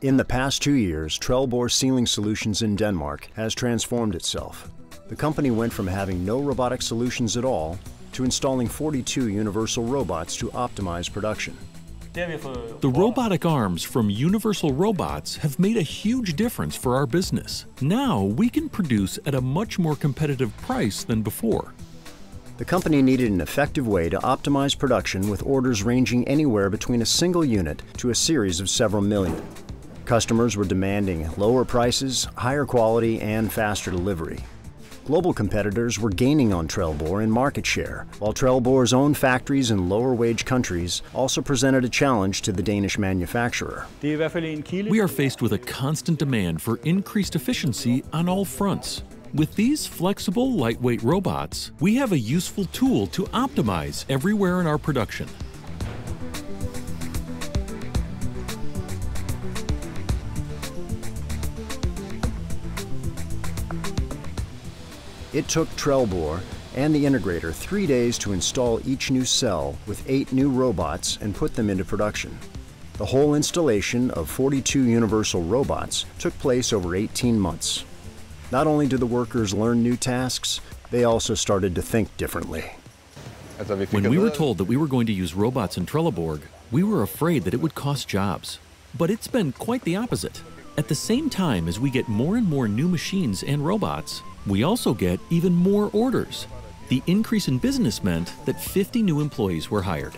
In the past two years, Trelleborg Sealing Solutions in Denmark has transformed itself. The company went from having no robotic solutions at all to installing 42 universal robots to optimize production. The robotic arms from Universal Robots have made a huge difference for our business. Now we can produce at a much more competitive price than before. The company needed an effective way to optimize production with orders ranging anywhere between a single unit to a series of several million. Customers were demanding lower prices, higher quality, and faster delivery. Global competitors were gaining on Trelleborg in market share, while Trelleborg's own factories in lower wage countries also presented a challenge to the Danish manufacturer. We are faced with a constant demand for increased efficiency on all fronts. With these flexible, lightweight robots, we have a useful tool to optimize everywhere in our production. It took Trelleborg and the integrator three days to install each new cell with eight new robots and put them into production. The whole installation of 42 universal robots took place over 18 months. Not only did the workers learn new tasks, they also started to think differently. When we were told that we were going to use robots in Trelleborg, we were afraid that it would cost jobs. But it's been quite the opposite. At the same time as we get more and more new machines and robots, we also get even more orders. The increase in business meant that 50 new employees were hired.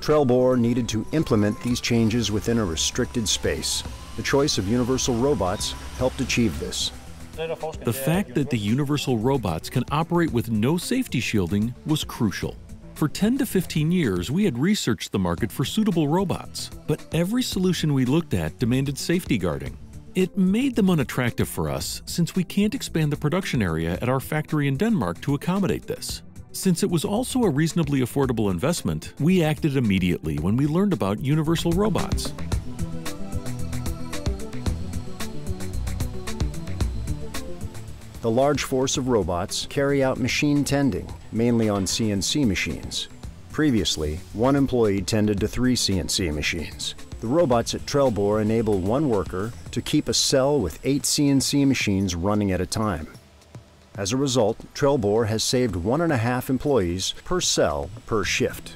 Trelleborg needed to implement these changes within a restricted space. The choice of universal robots helped achieve this. The fact that the universal robots can operate with no safety shielding was crucial. For 10 to 15 years, we had researched the market for suitable robots, but every solution we looked at demanded safety guarding. It made them unattractive for us since we can't expand the production area at our factory in Denmark to accommodate this. Since it was also a reasonably affordable investment, we acted immediately when we learned about universal robots. The large force of robots carry out machine tending, mainly on CNC machines. Previously, one employee tended to three CNC machines. The robots at Trelleborg enable one worker to keep a cell with eight CNC machines running at a time. As a result, Trelleborg has saved one and a half employees per cell per shift.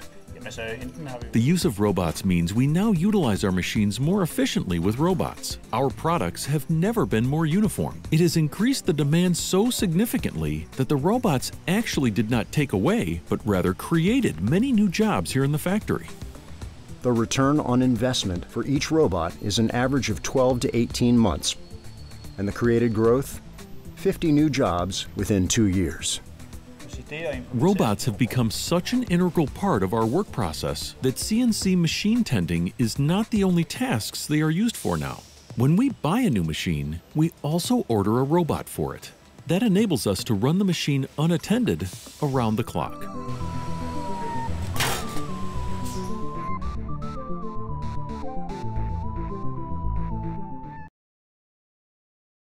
The use of robots means we now utilize our machines more efficiently with robots. Our products have never been more uniform. It has increased the demand so significantly that the robots actually did not take away, but rather created many new jobs here in the factory. The return on investment for each robot is an average of 12 to 18 months, and the created growth 50 new jobs within two years. Robots have become such an integral part of our work process that CNC machine tending is not the only tasks they are used for now. When we buy a new machine, we also order a robot for it. That enables us to run the machine unattended around the clock.